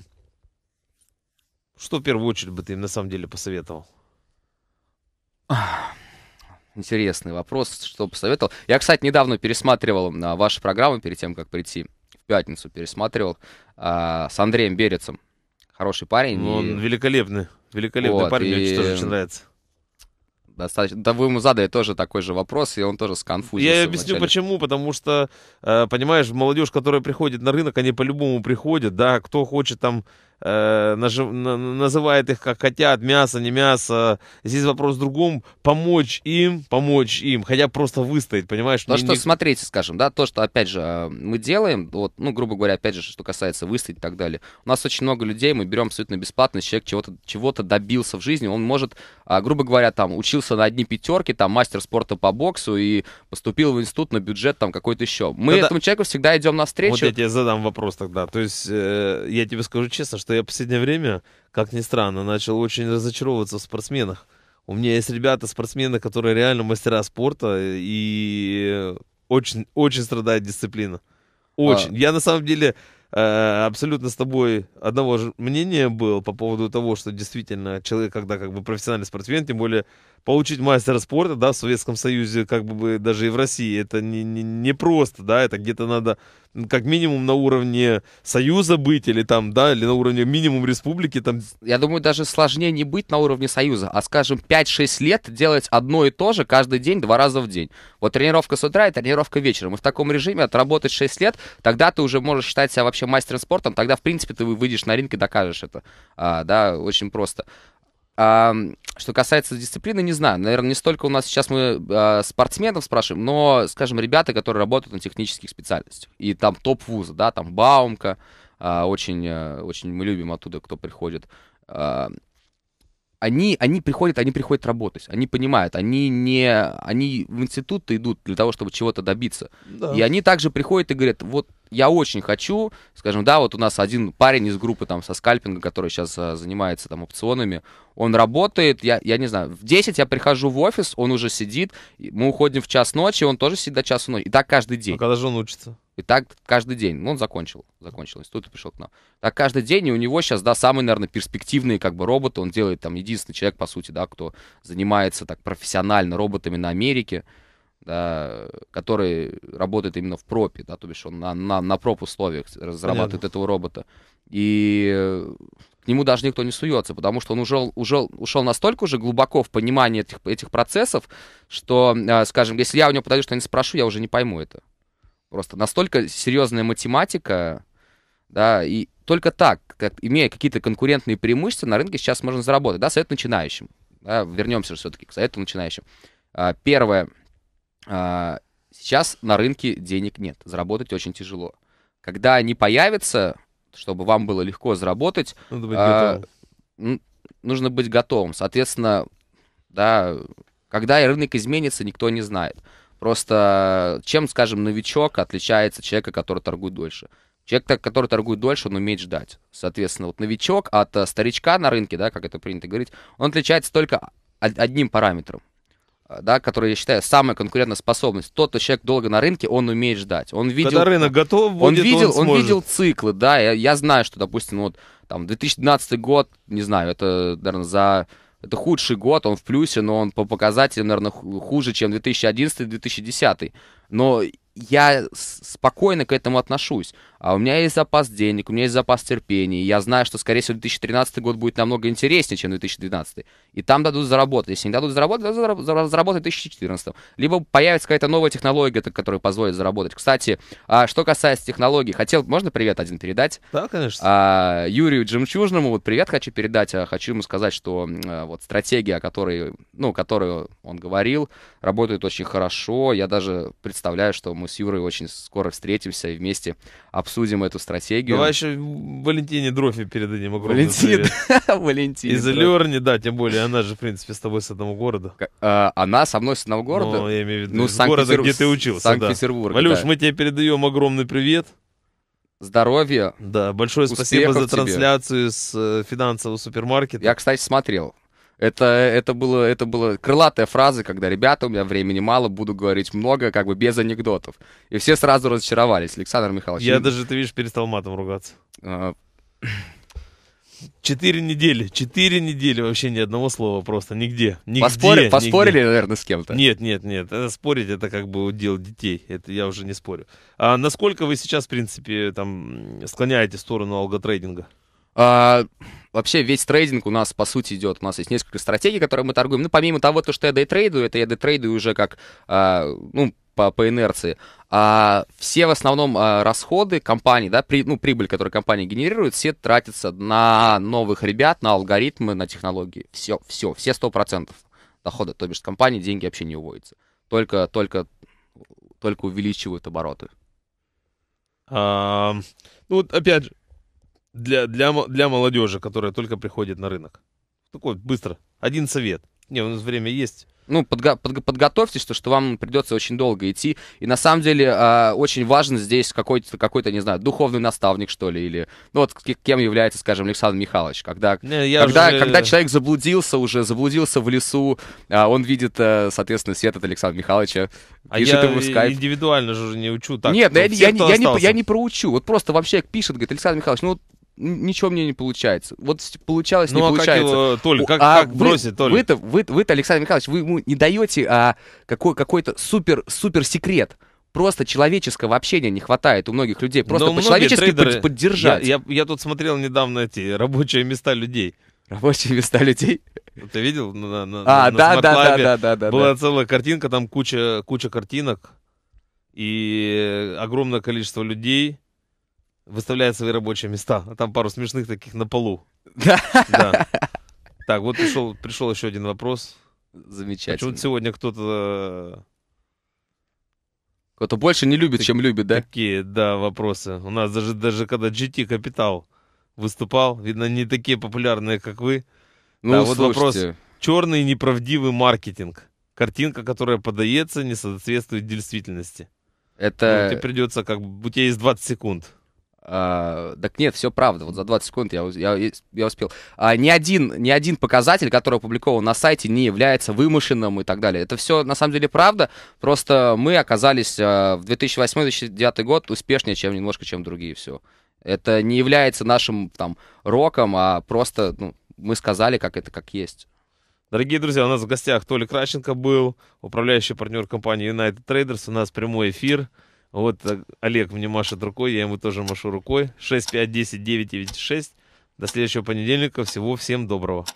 что в первую очередь бы ты им на самом деле посоветовал? Интересный вопрос, что посоветовал. Я, кстати, недавно пересматривал а, ваши программы перед тем, как прийти в пятницу, пересматривал а, с Андреем Берецом хороший парень. Ну, он и... великолепный, великолепный вот, парень, и... мне очень, тоже очень нравится. Достаточно. Да вы ему задали тоже такой же вопрос, и он тоже сконфузился. Я объясню почему, потому что, э, понимаешь, молодежь, которая приходит на рынок, они по-любому приходят, да, кто хочет там э, нажив, на, называет их как хотят, мясо, не мясо. Здесь вопрос в другом, помочь им, помочь им, хотя просто выстоять, понимаешь? То, что, не... смотрите, скажем, да, то, что, опять же, э, мы делаем, вот, ну, грубо говоря, опять же, что касается выстоять и так далее. У нас очень много людей, мы берем абсолютно бесплатно, человек чего-то чего добился в жизни, он может, а, грубо говоря, там, учился на одни пятерки, там, мастер спорта по боксу и поступил в институт на бюджет там какой-то еще. Мы Тогда... этому человеку всегда идем навстречу. Вот я тебе задам вопрос тогда. То есть, э, я тебе скажу честно, что что я в последнее время, как ни странно, начал очень разочаровываться в спортсменах. У меня есть ребята, спортсмены, которые реально мастера спорта и очень, очень страдает дисциплина. Очень. А... Я на самом деле абсолютно с тобой одного же мнения был по поводу того, что действительно человек, когда как бы профессиональный спортсмен, тем более получить мастера спорта, да, в Советском Союзе, как бы даже и в России, это не, не, не просто, да, это где-то надо как минимум на уровне Союза быть, или там, да, или на уровне минимум республики там. Я думаю, даже сложнее не быть на уровне Союза, а, скажем, 5-6 лет делать одно и то же каждый день, два раза в день. Вот тренировка с утра и тренировка вечером. И в таком режиме отработать 6 лет, тогда ты уже можешь считать себя вообще мастером спорта, тогда, в принципе, ты выйдешь на ринг и докажешь это. А, да, очень просто. А, что касается дисциплины, не знаю. Наверное, не столько у нас сейчас мы а, спортсменов спрашиваем, но, скажем, ребята, которые работают на технических специальностях. И там топ вуза, да, там Баумка, а, очень, а, очень мы любим оттуда, кто приходит. А, они, они приходят, они приходят работать, они понимают, они не, они в институт идут для того, чтобы чего-то добиться. Да. И они также приходят и говорят, вот я очень хочу, скажем, да, вот у нас один парень из группы там со скальпинга, который сейчас а, занимается там опционами, он работает, я, я не знаю, в 10 я прихожу в офис, он уже сидит, мы уходим в час ночи, он тоже сидит до часу ночи, и так каждый день. А когда же он учится? И так каждый день. Ну, он закончил, закончил институт и пришел к нам. Так каждый день, и у него сейчас, да, самые, наверное, перспективные как бы роботы. Он делает там единственный человек, по сути, да, кто занимается так профессионально роботами на Америке, да, который работает именно в пропе, да, то бишь он на, на, на проп условиях разрабатывает Понятно. этого робота. И к нему даже никто не суется, потому что он уже, уже ушел настолько уже глубоко в понимание этих, этих процессов, что, а, скажем, если я у него подойду что-нибудь спрошу, я уже не пойму это. Просто настолько серьезная математика, Да, и только так, как, имея какие-то конкурентные преимущества, на рынке сейчас можно заработать. Да, совет начинающим. Да, вернемся все-таки к совету начинающим. А, первое. А, сейчас на рынке денег нет. Заработать очень тяжело. Когда они появятся, чтобы вам было легко заработать, Надо быть а, готовым. нужно быть готовым. Соответственно, да, когда рынок изменится, никто не знает. Просто чем, скажем, новичок отличается от человека, который торгует дольше? Человек, который торгует дольше, он умеет ждать. Соответственно, вот новичок от э, старичка на рынке, да, как это принято говорить, он отличается только од- одним параметром, э, да, который, я считаю, самая конкурентоспособность. Тот, кто человек долго на рынке, он умеет ждать. Он видел, Когда рынок готов он будет, видел, он, сможет. видел циклы, да. Я, я знаю, что, допустим, вот там 2012 год, не знаю, это, наверное, за это худший год, он в плюсе, но он по показателям, наверное, ху- хуже, чем 2011-2010. Но я спокойно к этому отношусь. А у меня есть запас денег, у меня есть запас терпения. Я знаю, что, скорее всего, 2013 год будет намного интереснее, чем 2012. И там дадут заработать. Если не дадут заработать, дадут зара- зара- заработать в 2014. Либо появится какая-то новая технология, которая позволит заработать. Кстати, а что касается технологий, хотел, можно привет один передать? Да, конечно. А, Юрию Джемчужному вот привет хочу передать. а Хочу ему сказать, что вот стратегия, о которой, ну, которую он говорил, работает очень хорошо. Я даже представляю, что мы с Юрой очень скоро встретимся и вместе обсудим эту стратегию. Давай еще Валентине Дрофи передадим огромный Валентин. привет. Валентин. Из Лерни, да, тем более, она же, в принципе, с тобой с одного города. А, Она со мной с одного города. Ну, я имею в виду, Ну, из города, где ты учился. Санкт-Петербург. Валюш, мы тебе передаем огромный привет. Здоровья. Да, большое спасибо за тебе. трансляцию с э, финансового супермаркета. Я, кстати, смотрел. Это, это, было, это была крылатая фраза, когда, ребята, у меня времени мало, буду говорить много, как бы без анекдотов. И все сразу разочаровались. Александр Михайлович. Я ну, даже, ты видишь, перестал матом ругаться. э, Четыре недели, четыре недели вообще ни одного слова просто, нигде. нигде поспори- нигде. поспорили, наверное, с кем-то. Нет, нет, нет, это спорить это как бы удел детей, это я уже не спорю. А насколько вы сейчас, в принципе, там склоняете сторону алготрейдинга? А, вообще весь трейдинг у нас, по сути, идет. У нас есть несколько стратегий, которые мы торгуем. Ну, помимо того, то, что я дейтрейдую, это я дейтрейдую уже как, а, ну, по, по инерции. А все в основном а, расходы компании, да, при, ну, прибыль, которую компания генерирует, все тратятся на новых ребят, на алгоритмы, на технологии. Все, все, все 100% дохода. То бишь с компании деньги вообще не уводятся. Только, только, только увеличивают обороты. А, ну вот опять же, для, для, для молодежи, которая только приходит на рынок. Такой быстро, один совет. Не, у нас время есть. ну, подго- подго- подготовьтесь, что, что вам придется очень долго идти. И на самом деле а, очень важен здесь какой-то, какой-то, не знаю, духовный наставник, что ли, или, ну, вот кем является, скажем, Александр Михайлович. Когда, Не, когда, уже- когда человек заблудился уже, заблудился в лесу, а, он видит, э, соответственно, свет от Александра Михайловича, А я ему в скайп. индивидуально же не учу. Так, Нет, ну, я, все, я, я не, я не проучу. Вот просто вам человек пишет, говорит, Александр Михайлович, ну, ничего мне не получается. Вот получалось, не Ну, а как получается. его, Толь, как, А как вы- бросить, Толь? Вы-то, вы, вы-то, Александр Михайлович, вы ему не даете а, какой, какой-то супер, супер секрет. Просто человеческого общения не хватает у многих людей. Просто многие по-человечески трейдеры- под- поддержать Я, я, я тут смотрел недавно эти рабочие места людей. рабочие места людей. Ты видел? На, на- А, на да, да, да, да, да, да. Была целая картинка, там куча, куча картинок. И огромное количество людей выставляет свои рабочие места. А там пару смешных таких на полу. Да. Так, вот пришел, пришел еще один вопрос. Замечательно. Почему-то сегодня кто-то Кто-то больше не любит, чем любит, да? такие, да, вопросы. У нас даже, даже когда GT Капитал выступал, видно, не такие популярные, как вы. Ну, Да, вот вопрос. Черный неправдивый маркетинг. Картинка, которая подается, не соответствует действительности. это... Ну, тебе придется, как бы, у тебя есть 20 секунд. А, так нет, все правда. Вот за 20 секунд я, я, я успел. А, ни, один, ни один показатель, который опубликован на сайте, не является вымышленным и так далее. Это все на самом деле правда. Просто мы оказались а, в 2008-2009 год успешнее, чем немножко, чем другие. Все. Это не является нашим там роком, а просто ну, мы сказали, как это как есть. Дорогие друзья, у нас в гостях Толя Кращенко был, управляющий партнер компании United Traders. У нас прямой эфир. Вот э, Олег мне машет рукой, я ему тоже машу рукой. 6, 5, 10, 9, 9, 6. До следующего понедельника. Всего всем доброго.